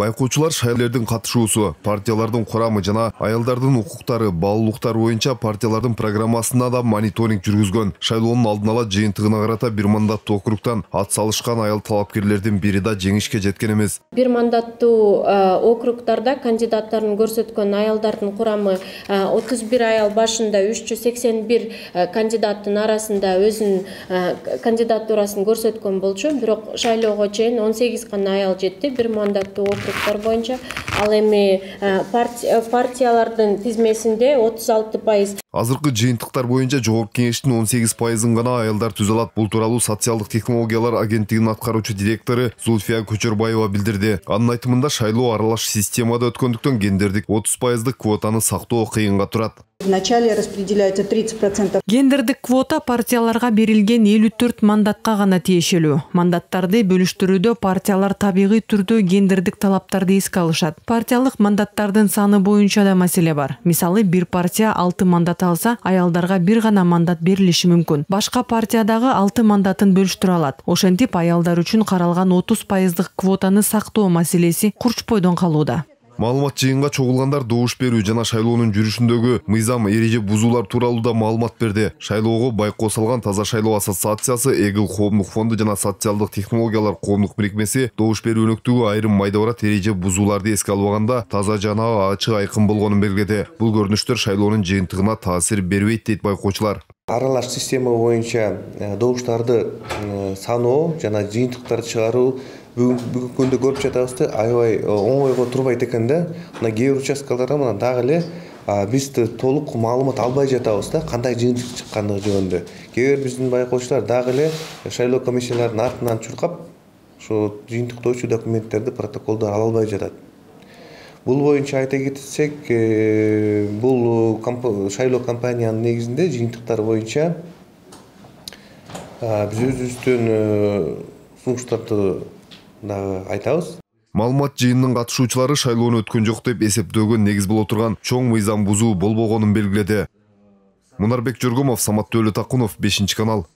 байкоочулар шайлоолордун катышуусу партиялардын курамы жана аялдардын укуктары баалуулуктары боюнча партиялардын программасына да мониторинг жүргүзгөн. Шайлоонун алдын ала жыйынтыгына карата бир мандаттуу округтан ат салышкан аял талапкерлердин бири да жеңишке жеткен эмес. Бир мандаттуу округдарда кандидаттарын көрсөткөн аялдардын курамы отуз бир аял башында үч жүз сексен бир кандидаттын арасында өзүнүн кандидатурасын көрсөткөн болчу. Бирок шайлоого чейин он сегиз гана аял жетти. Бир мандаттуу боюнча. Ал эми партиялардын тизмесинде отуз алты пайыз азыркы жыйынтыктар боюнча жогорку кеңештин он сегиз пайызын гана аялдар түзө алат бул тууралуу социалдык технологиялар агенттигинин аткаруучу директору зульфия көчөрбаева билдирди. Анын айтымында шайлоо аралаш системада өткөндүктөн гендердик отуз пайыздык квотаны сактоо кыйынга турат Вначале распределяется 30%. Гендердік квота партияларға берілген 54 мандатқа ғана тиешелі. Мандаттарды бөліштіруді партиялар табиғи түрді гендердік талаптарды еске алышады. Партиялық мандаттардың саны бойынша да мәселе бар. Мысалы, бір партия 6 мандат алса, аялдарға бір ғана мандат беріліші мүмкін. Башқа партиядағы 6 мандатын бөліштіре алады. Ошентип аялдар үшін қаралған 30 пайыздық квотаны сақтау мәселесі құрчпойдон қалуда маалымат жыйынга чогулгандар добуш берүү жана шайлоонун жүрүшүндөгү мыйзам эреже бузуулар тууралуу да маалымат берди. Шайлоого байкоо салган таза шайлоо ассоциациясы эгил коомдук фонду жана социалдык технологиялар коомдук бирикмеси добуш берүү өнөктүгү айрым майда барат эреже бузууларды эске албаганда таза жана ачык айкын болгонун белгиледи. Бул көрүнүштөр шайлоонун жыйынтыгына таасир бербейт дейт байкоочулар. Аралаш система боюнча э, добуштарды саноо жана жыйынтыктарды чыгаруу бүгүнкү күндө көрүп жатабыз да аябай э, оңойго турбайт экен да. Мына кээ бир участкаларда мына дагы эле биз толук маалымат албай жатабыз да кандай жыйынтык чыккандыгы жөнүндө. Кээ бир биздин байкоочулар дагы эле шайлоо комиссияларынын артынан чуркап ошо жыйынтыктоочу документтерди протоколду ала албай жатат. Бул боюнча айта кетсек э, бул шайлоо компаниянын негизинде жыйынтыктар боюнча биз өзүбүздөн э, сунуштарды дагы айтабыз. Маалымат жыйынынын катышуучулары шайлоону өткөн жок деп эсептөөгө негиз боло турган чоң мыйзам бузуу болбогонун белгиледи. Мунарбек жөргөмов самат дөөлөтакунов бешинчи канал